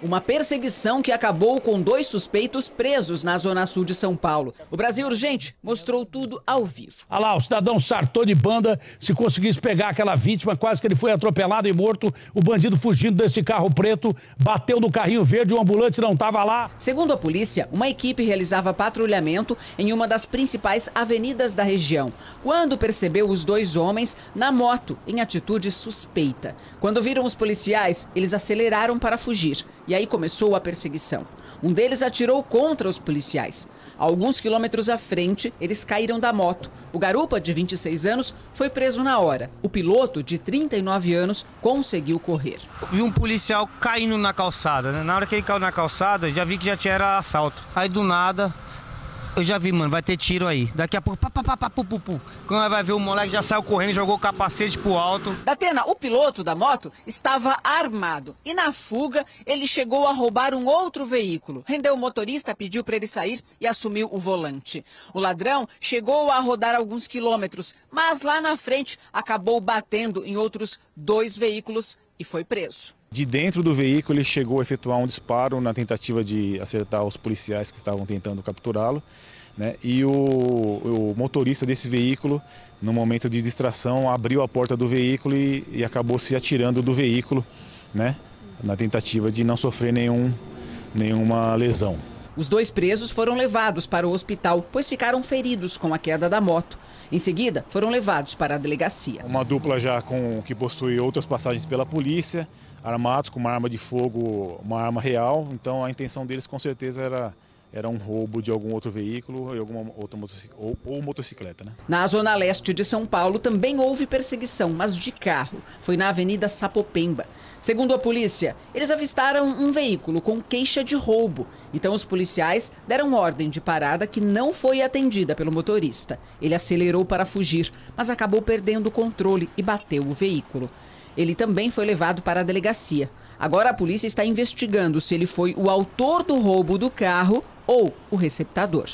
Uma perseguição que acabou com dois suspeitos presos na zona sul de São Paulo. O Brasil Urgente mostrou tudo ao vivo. Olha lá, o cidadão sartou de banda. Se conseguisse pegar aquela vítima, quase que ele foi atropelado e morto. O bandido fugindo desse carro preto, bateu no carrinho verde, o ambulante não estava lá. Segundo a polícia, uma equipe realizava patrulhamento em uma das principais avenidas da região, quando percebeu os dois homens na moto, em atitude suspeita. Quando viram os policiais, eles aceleraram para fugir. E aí começou a perseguição. Um deles atirou contra os policiais. Alguns quilômetros à frente, eles caíram da moto. O garupa, de 26 anos, foi preso na hora. O piloto, de 39 anos, conseguiu correr. Vi um policial caindo na calçada, né? Na hora que ele caiu na calçada, já vi que já tinha assalto. Aí do nada, eu já vi, mano, vai ter tiro aí. Daqui a pouco, pá, pá, pá, pá, pu, pu, pu. Quando vai ver o moleque já saiu correndo, jogou o capacete pro alto. Datena, o piloto da moto estava armado e na fuga ele chegou a roubar um outro veículo. Rendeu o motorista, pediu para ele sair e assumiu o volante. O ladrão chegou a rodar alguns quilômetros, mas lá na frente acabou batendo em outros dois veículos e foi preso. De dentro do veículo, ele chegou a efetuar um disparo na tentativa de acertar os policiais que estavam tentando capturá-lo. Né? E o, o, motorista desse veículo, no momento de distração, abriu a porta do veículo e, e acabou se atirando do veículo, né? na tentativa de não sofrer nenhum, nenhuma lesão. Os dois presos foram levados para o hospital, pois ficaram feridos com a queda da moto. Em seguida, foram levados para a delegacia. Uma dupla já com que possui outras passagens pela polícia, armados com uma arma de fogo, uma arma real. Então a intenção deles com certeza era era um roubo de algum outro veículo e alguma outra motocicleta, ou, ou, motocicleta, né? Na zona leste de São Paulo também houve perseguição, mas de carro. Foi na Avenida Sapopemba. Segundo a polícia, eles avistaram um veículo com queixa de roubo. Então os policiais deram ordem de parada que não foi atendida pelo motorista. Ele acelerou para fugir, mas acabou perdendo o controle e bateu o veículo. Ele também foi levado para a delegacia. Agora a polícia está investigando se ele foi o autor do roubo do carro ou o receptador.